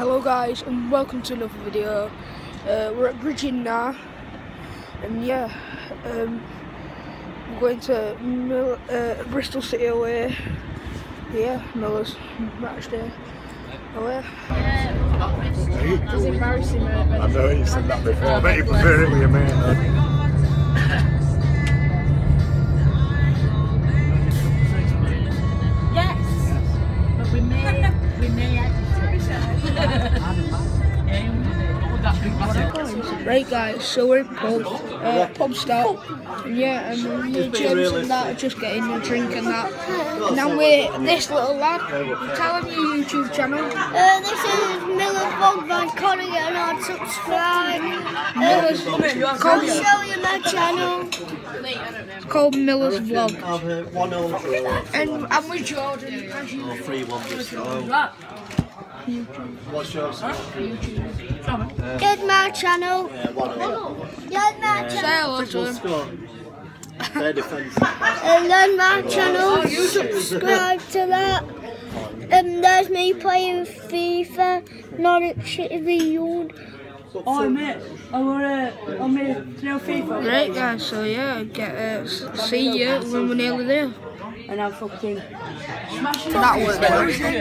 Hello guys and welcome to another video. Uh, we're at Bridging now and yeah, um, we're going to Mill uh, Bristol City away. Yeah, Miller's match day away. Yeah, That's embarrassing. I know you said that before, I bet you prefer it with your mate guys, so we're at pub, uh, pub stop, and yeah, and me and James and that are just getting a drink and that. And now we're this little lad. Tell him your YouTube channel. Uh, this is Miller's Vlog by Connor and I'd subscribe. Miller's, I'll called, show you my channel. it's called Miller's Vlog. Have a one over And I'm with Jordan, as you three one Bristol. What's yours? Uh, get my channel. Yeah, one over. Get my say channel. hello to him. Score. Fair defence. Uh, and then my channel. Oh, Subscribe to that. And there's me playing FIFA, Norwich City Union. Oh, mate. I want to, I'm going to know FIFA. Right guys, so yeah, get uh, s- see you when we're nearly there. And I'm fucking. smashing That was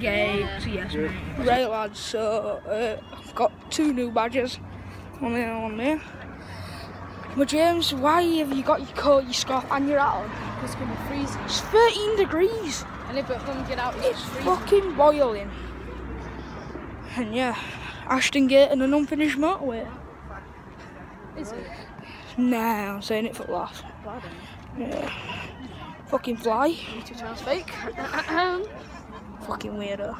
gay. Yes. Right lads, so uh, I've got two new badges on there on there. But James, why have you got your coat, your scarf and your hat on? It's be freezing. It's 13 degrees. And if it doesn't get out, It's fucking boiling. And yeah, Ashton Gate and an unfinished motorway. Is it? Nah, I'm saying it for laugh. Yeah. Fucking fly. YouTube channel's fake. Fucking weirdo.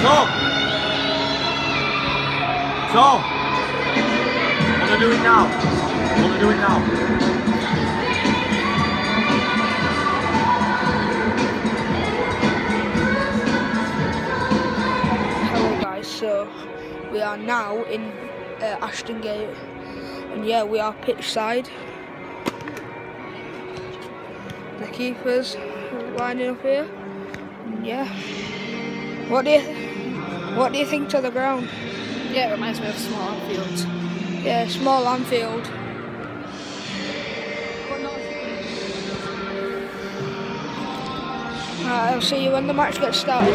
Tom! Tom! Wanna do it now? Wanna do it now? Hello guys, so we are now in uh, Ashton Gate and yeah we are pitch side. The keepers lining up here. And yeah. What do you what do you think to the ground? Yeah, it reminds me of small fields. Yeah, small Anfield. Right, I'll see you when the match gets started.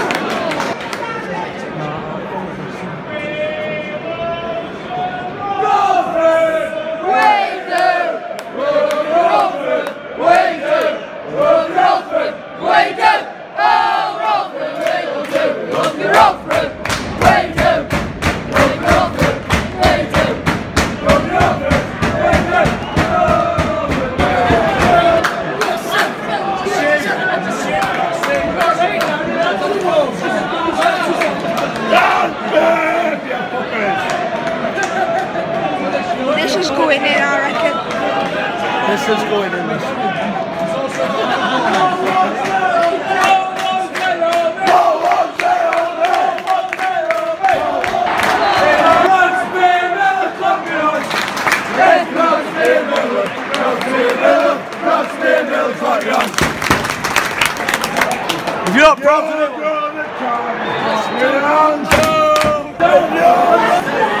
is going in, I reckon. This is going in. If you're not proud of it,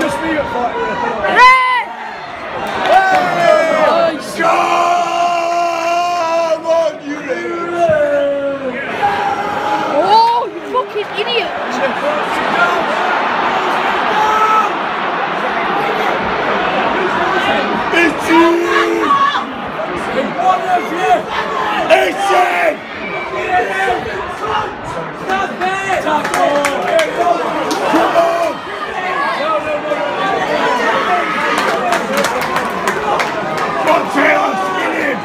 just leave it for Come on, you Oh, you fucking idiot! It's you! It's it! Come on, Taylor, spin him!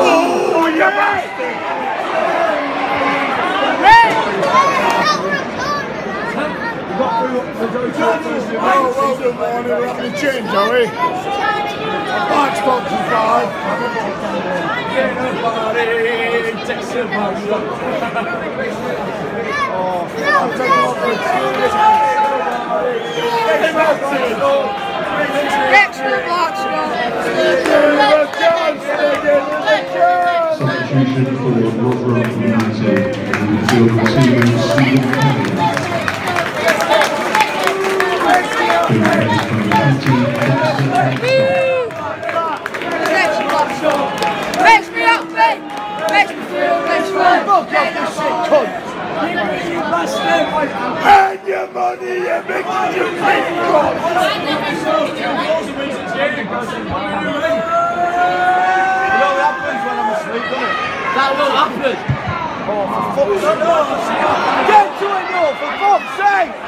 Oh, you bastard! Oh, well done, Barney. We're having a change, are we? March box and five. Scott. Substitution for United, two, Stephen Cummings. And your money, you big stupid cunt! That will happen. Get to it, no, for fuck's sake!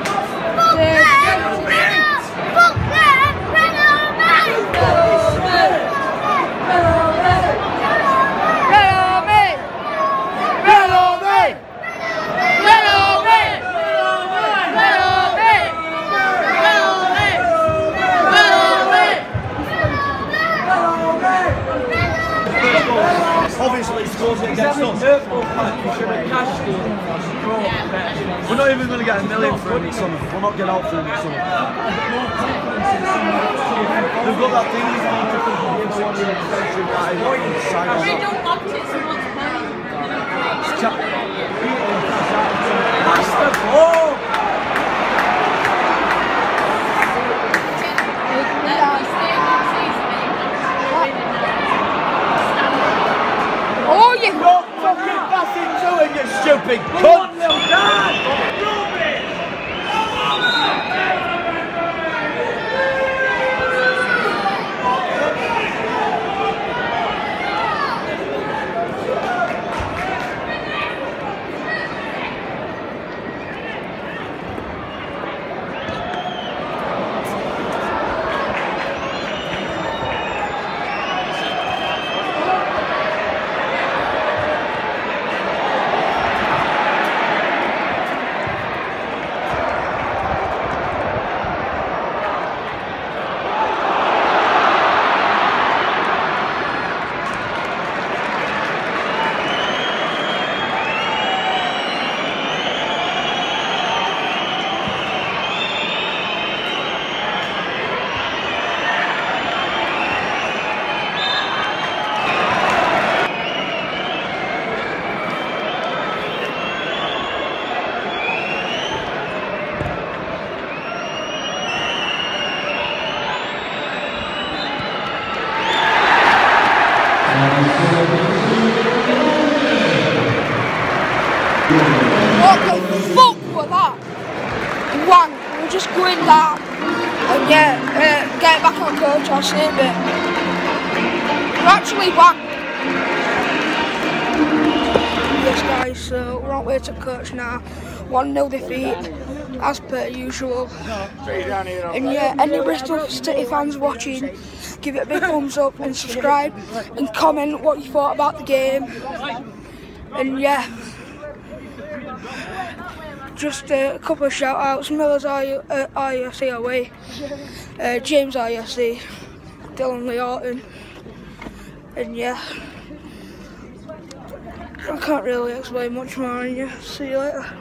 Hello, mate. Hello, mate! Hello, mate. Hello, mate. Hello, mate. Obviously, he scores it against us. We're not even going to get a million for him this summer. We'll not get out for him this summer. They've got that thing he's on That's the ball! Oh, you Not fucking pass into it, you stupid cunt! fuck was that? Wank. We were just going down. And yeah, uh, get back on coach, I'll say a bit. We're actually wank. Yes guys, so we're on way to coach now. 1 0 defeat, as per usual. And yeah, any Bristol City fans watching, give it a big thumbs up and subscribe and comment what you thought about the game. And yeah, just uh, a couple of shout outs Miller's I- uh, uh, James IFC, Dylan Lee Orton, and yeah. I can't really explain much more, and yeah, see you later.